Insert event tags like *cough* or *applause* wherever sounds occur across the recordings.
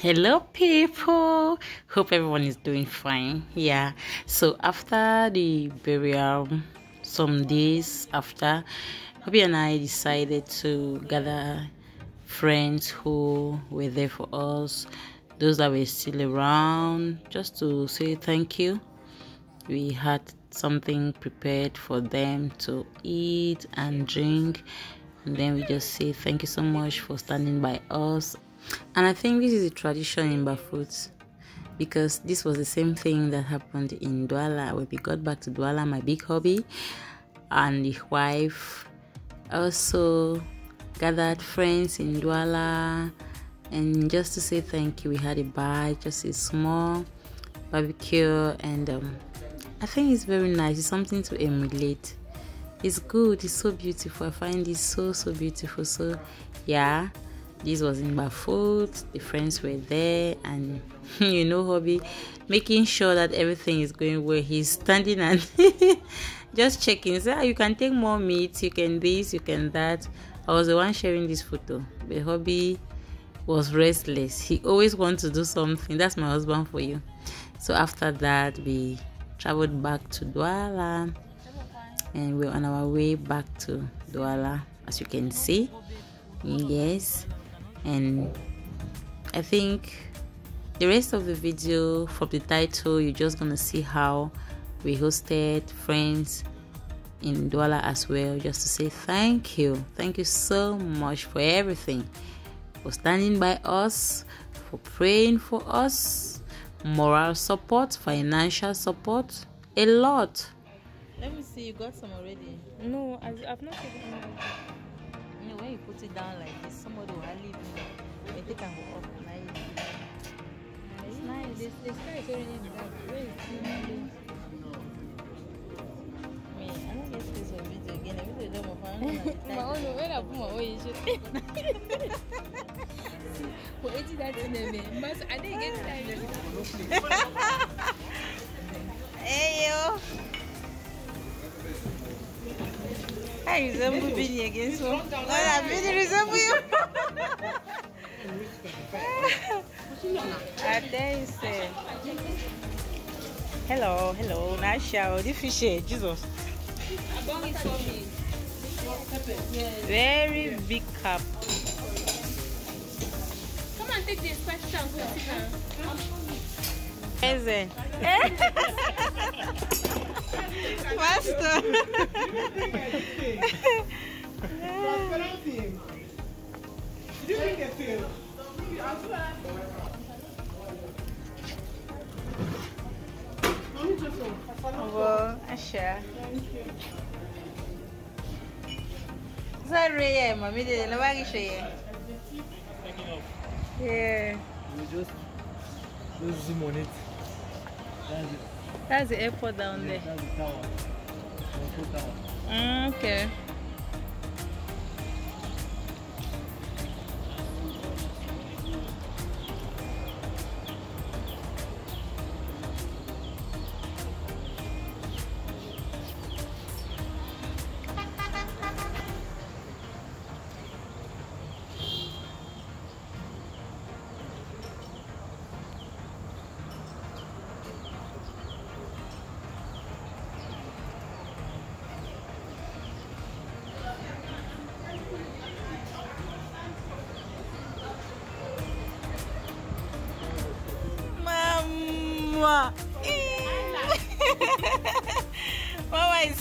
hello people. Hope everyone is doing fine. Yeah. So after the burial some days after Hobby and I decided to gather friends who were there for us those that were still around just to say thank you. We had something prepared for them to eat and drink. And then we just say thank you so much for standing by us and I think this is a tradition in Bafut because this was the same thing that happened in Douala when we got back to Douala, my big hobby, and the wife also gathered friends in Douala. And just to say thank you we had a bite just a small barbecue and um, I think it's very nice. It's something to emulate. It's good. It's so beautiful. I find it so so beautiful. So yeah this was in Bafut, the friends were there, and *laughs* you know, hobby making sure that everything is going well. He's standing and *laughs* just checking. Say, ah, you can take more meat, you can this, you can that. I was the one sharing this photo. The hobby was restless. He always wants to do something. That's my husband for you. So after that, we traveled back to Douala, and we're on our way back to Douala, as you can see. Yes and I think the rest of the video from the title you're just gonna see how we hosted friends in Douala as well just to say thank you. Thank you so much for everything. For standing by us for praying for us moral support financial support a lot. Let me see you got some already? No I've not taken you know when you put it down like this somebody will leave you and take and go up like it's nice. This the sky is already black where is the me i don't get space for video again. I video don move on my own when i put my own you should for wetin that thing dey mean but i dey get time I resemble Bini again, so when I Bini resemble you. I you, say, hello, hello, nice show. The fish here, Jesus. Very big cup. Come and take this question, Present. *laughs* Master. Well, Asha. Sorry, yeah, mommy didn't know what you Yeah. You just, just zoom on it. That's it. That's the airport down there. That's the tower. The tower. Mm, okay.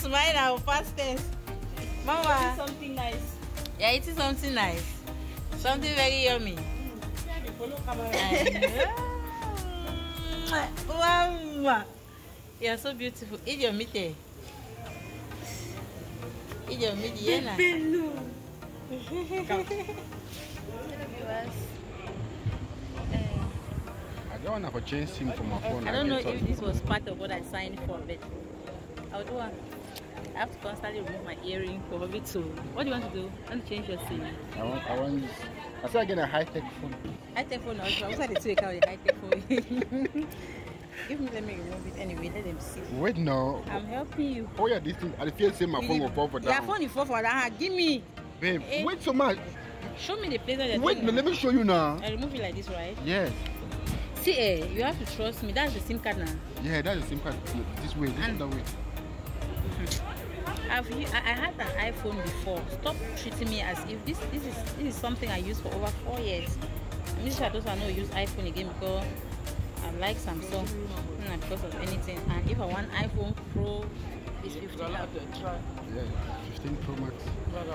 Mama is smiling fastest. Mama. something nice Yeah, eating something nice. Something very yummy. Mama. *laughs* You're so beautiful. Eat your meat. eh? Eat your meat, yeah. I don't want to change SIM from my phone. I don't know if this was part of what I signed for, but I'll do one. I have to constantly remove my earring for me to. What do you want to do? Want to change your SIM. I want, I want, I said I get a high tech phone. high tech phone also. I was like the two account high tech phone. *laughs* Me let me remove it anyway. Let them see. Wait, no. I'm helping you. Oh, yeah, this thing, I feel say my phone will fall for that. Your phone is fall for that. Give me. Babe, Eh? wait so much. Show me the place that you're Wait, me. let me show you now. I remove it like this, right? Yes. See, eh, you have to trust me. That's the SIM card now. Yeah, that's the SIM card. This way, this And- other way. *laughs* I've u- I I had an iPhone before. Stop treating me as if this this is this is something I use for over four years. I'm just sure those I know use iPhone again because I like Samsung, not because of anything. And if I want iPhone Pro, it's 15. Yeah, 15 Pro Max.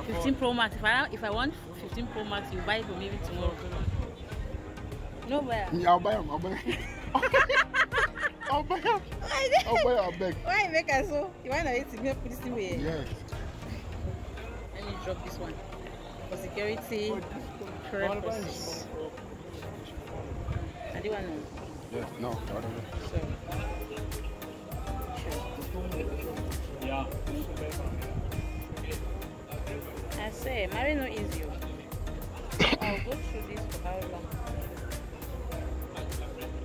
15 Pro Max. If I if I want 15 Pro Max, you buy it for maybe tomorrow. Nowhere. Yeah, I'll buy them. I'll buy them. *laughs* *laughs* I'll buy them. I'll buy. I beg. Why make us so? You want to eat it? Put this in here. Yes. Let me drop this one for security purposes. I do want to. Yes. No. the other way. So. Yeah. I say, marry no easy. oh. *coughs* I'll go through this for how long?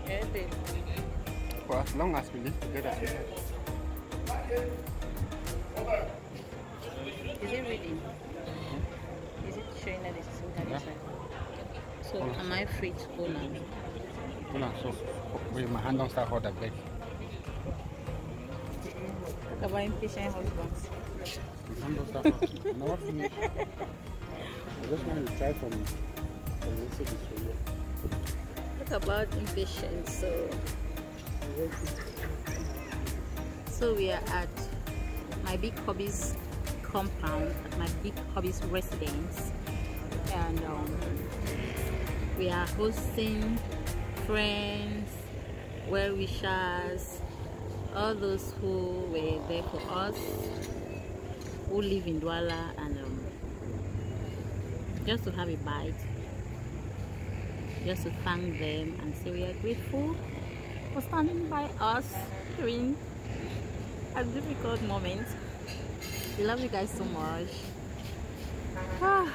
Yeah, babe. For as long as we live together. Is it reading? Is it showing that it's Yeah. So am I free to go now? Hold on. So, wait, my hand don't start hot. I beg. Talk about impatient husbands. My hand don't start. I never finish. I just want to try from from this to this way. Talk about impatience. So, so we are at my big hobbies compound, my big hobbies residence, and um, we are hosting friends, well wishers, all those who were there for us, who live in Douala, and um, just to have a bite just to thank them and say we are grateful for standing by us during a difficult moment. We love you guys so much. Ah,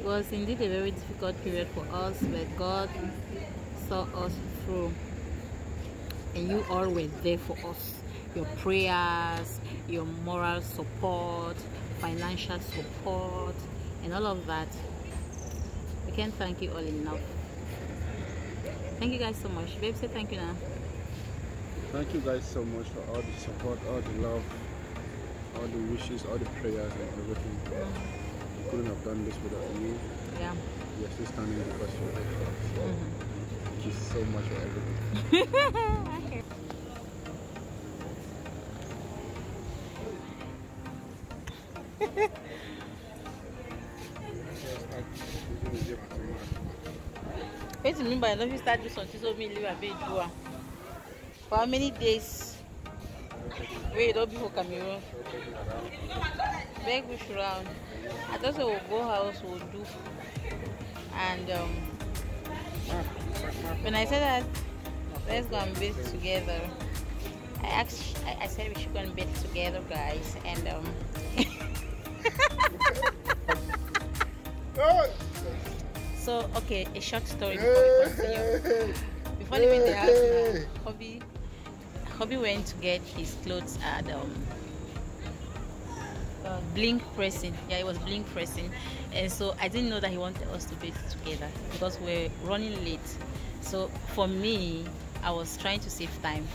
it was indeed a very difficult period for us, but God saw us through, and you all were there for us. Your prayers, your moral support, financial support, and all of that we can't thank you all enough. Thank you guys so much. Babe, say thank you now. Thank you guys so much for all the support, all the love, all the wishes, all the prayers and everything. We couldn't have done this without you. Yeah. You're still standing because you're there for us. Thank you so much for everything. *laughs* do you mean by love you start do something so me leave a bit do? For how many days? Wait, don't be for Cameroon. Beg wish round. I thought say we'll go house, we'll do. And um, when I said that, let's go and bathe together. I asked, I, I said we should go and bathe together, guys. And um, so okay, a short story before we continue. Before leaving the house, hobby, hobby went to get his clothes at um, uh, blink pressing. Yeah, it was blink pressing, and so I didn't know that he wanted us to bathe together because we're running late. So for me, I was trying to save time.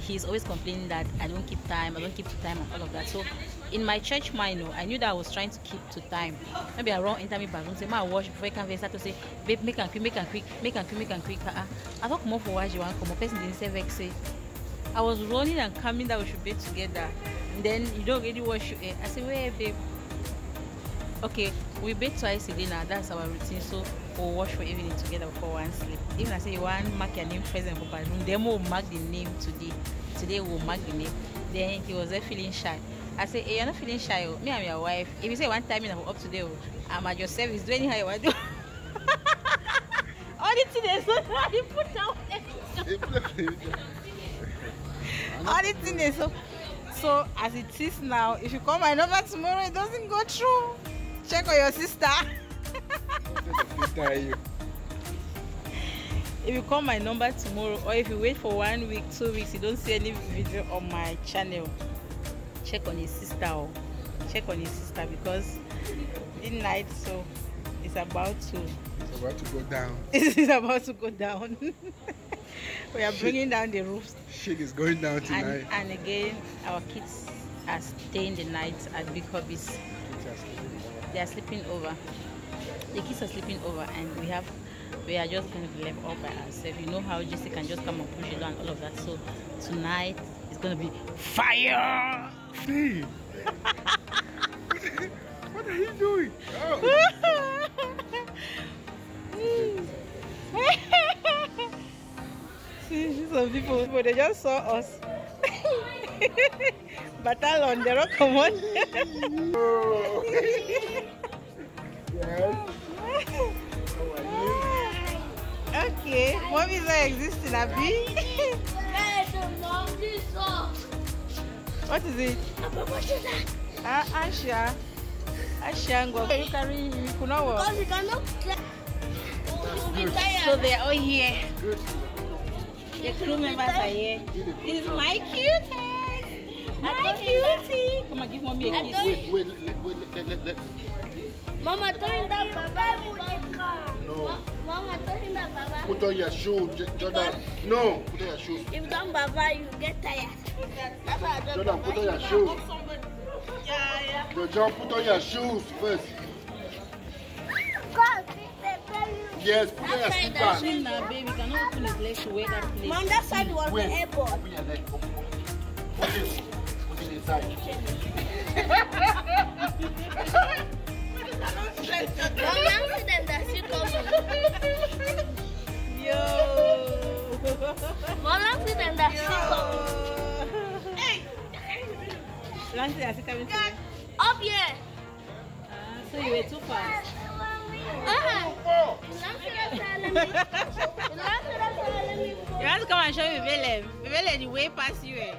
He's always complaining that I don't keep time, I don't keep time, and all of that. So in my church mind, no, I knew that I was trying to keep to time. Maybe I run enter me bathroom, say, "Ma, wash before I can start to say, babe, make and quick, make and quick, make and quick, make and quick." Uh-uh. I thought come up for you want come up. Person didn't say vex say. I was running and coming that we should be together. And then you don't really wash your hair. I said, wait, babe. Okay, we bathe twice a day now. That's our routine. So we'll wash for evening together before one sleep. Even I say you want mark your name present for bathroom, then we'll mark the name today. Today we'll mark the name. Then he was there feeling shy. I say, hey, you're not feeling shy. Oh. Me and your wife. If you say one time I'm up today, oh, I'm at your service. Do anyhow you want to do. *laughs* All the things so I *laughs* put down. all the thing is so so as it is now if you call my number tomorrow it doesn't go through check on your sister *laughs* if you call my number tomorrow or if you wait for one week two weeks you don't see any video on my channel check on your sister or check on your sister because midnight so is about to It's about to go down. *laughs* it is about to go down. *laughs* we are bringing down the roofs, Shit is going down and, tonight. and again, our kids are staying the night at Big Hobbies. They are sleeping over. The kids are sleeping over, and we have we are just going to be left all by ourselves. You know how Jesse can just come and push it and all of that. So tonight is going to be fire. Hey! what are you doing? See, some people, but they just saw us. Batalon, they don't come on. *laughs* *laughs* okay, mommy is not existing, Abi. What is it? Ah, Asha. Asha, go. You carry, you could not walk. So they are all here. Good. The crew members are here. This is my cutie. My cutie. Come on, give mommy a kiss. Wait, wait, wait, let, let, let. Mama, turn that Baba will get car. No. Mama, turn that Baba. Put on your shoe, J- Jordan. No, put on your shoe. If done Baba, you get tired. That's why I don't Jordan, put on your shoes. Yo, John, put on your shoes first. God, they. Yes, put on your Outside that slippers. Him now, baby, cannot open his legs to wear that place. Mom, that side was the airport. Open your leg. Open, open. Put it, put it inside. Mom, now see them that still coming. Yo. Mom, now see them that still coming. Lancy, I see coming to you. Up here. Ah, so you were too fast. Uh-huh. Now see them telling me. Now see them telling me. You want to come and show me Vele? Vele, the way past you. Eh?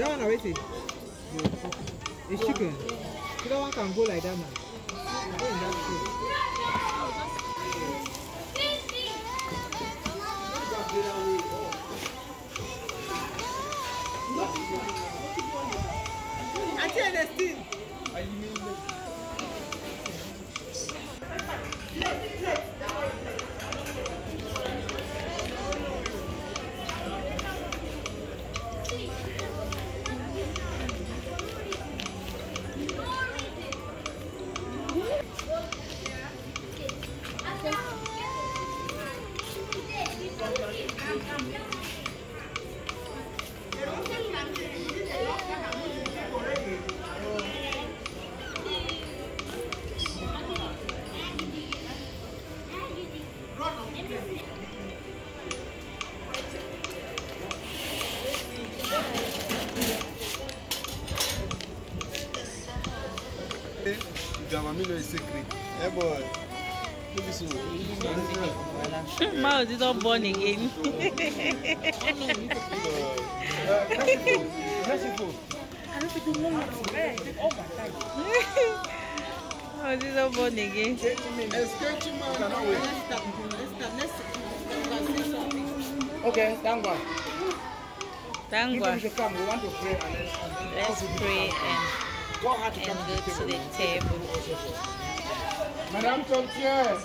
That one already. It's chicken. That one can go like that now. Auntie Ernestine. Your know a secret. Hey boy. Mouth is not born again. Mouth is not born again. Okay, thank God. Thank God. come. We want to pray and then and Let's pray and, God had to and come go to the table. Madame Tomtier,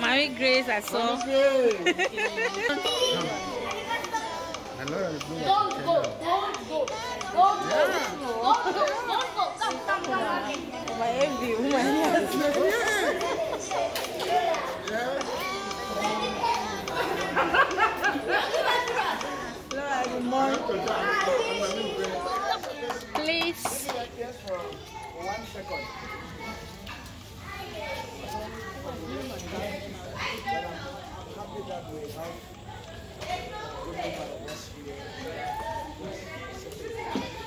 Mary Grace, I saw. *laughs* Don't go, don't go, don't go, don't go, don't go. Come, come, come, second. happy that we have good people here.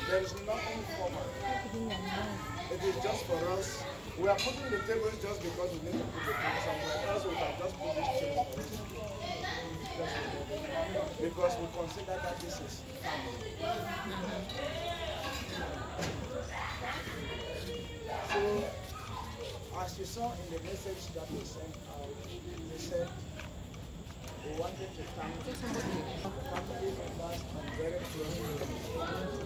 There is nothing formal. It is just for us. We are putting the tables just because we need to put the things somewhere else. We can just put this table because we consider that this is family. So, as you saw in the message that we sent out, we said we wanted to thank the family members and very close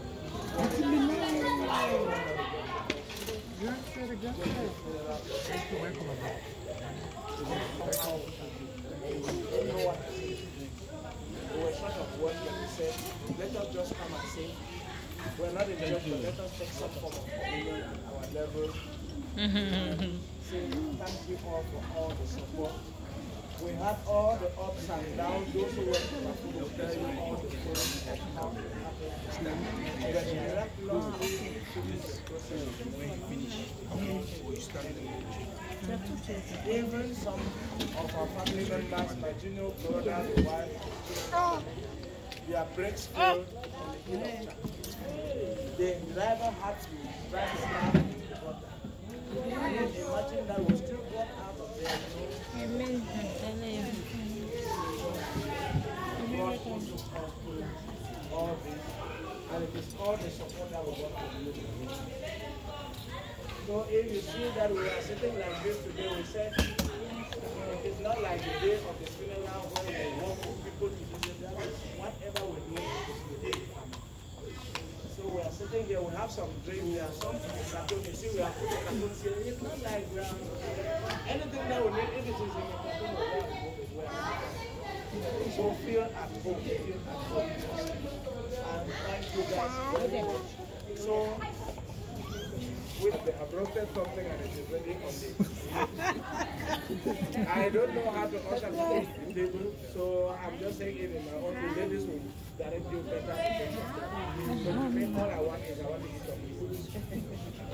We were short of words when we said, let us just come and say, we're not in church, but let us take some form of mm-hmm, communion. at our level say thank you all for all the support. We had all the ups and downs, those who were to will all the stories of how it happened. But miraculously, through the process even some of our family members, my junior brother, the wife, their brakes failed ah. on the. Driver had to drive the car into the you imagine that we still got out of there? God also come through all this, and it is all the support that we got from you. So if you see that we are sitting like this today, we said it's not like the day of the funeral where we walk with people to visit. That is whatever we do, is family. So we are sitting here, we have some drink, we have some cartoon. You see, we are putting cartoons here. It's not like we are, anything that we need, if it is in the cartoon, we are So feel at home, feel at home. And thank you guys very much. So, with the, I've roasted something and it is ready on the *laughs* I don't know how to usher the table, so I'm just saying it in my own way. Ladies will direct you better. So to me, all I want is I want to eat some food.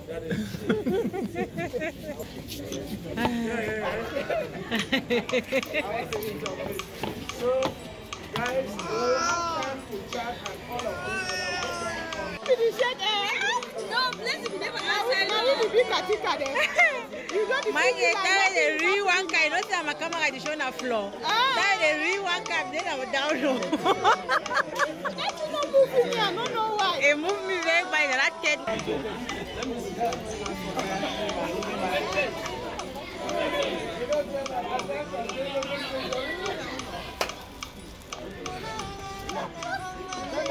That is. *laughs* yeah, yeah, yeah. *laughs* I want to eat some food. So, guys, we will have time to chat and all of this. *laughs* but I'll get back on- My get that. the real one kind, not say my camera is on the floor. That the real one kind, then I'm down low. *laughs* It moved me very by the last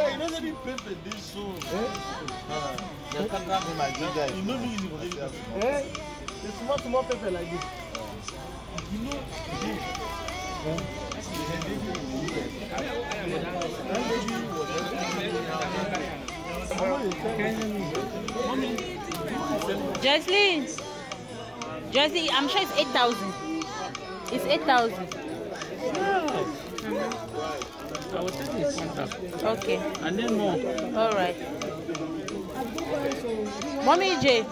ten. You know they pay for this soon. The contract in my ginger. You know me easy for this. Eh? The small, small pepper like this. You know. Jocelyn. Jocelyn, I'm sure it's 8,000. It's 8,000. I will take his contact. Okay. And then more. All right. Mommy J.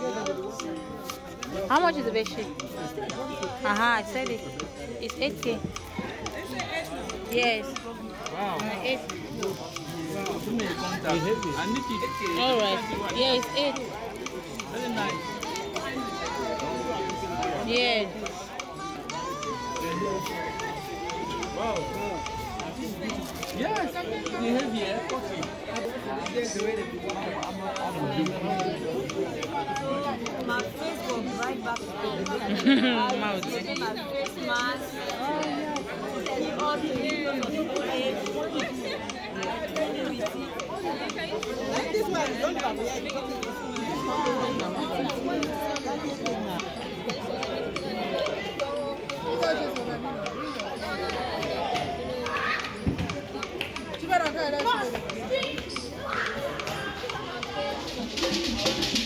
How much is the bed sheet? Uh huh. I said it. It's 8k. Yes. Wow. Uh, eight. Give me a contact. I need it. All right. Yeah, it's eight. Very nice. Yeah. Wow. Yes, we have here My face go right back to Mouth. my face mask. This one, don't it. Go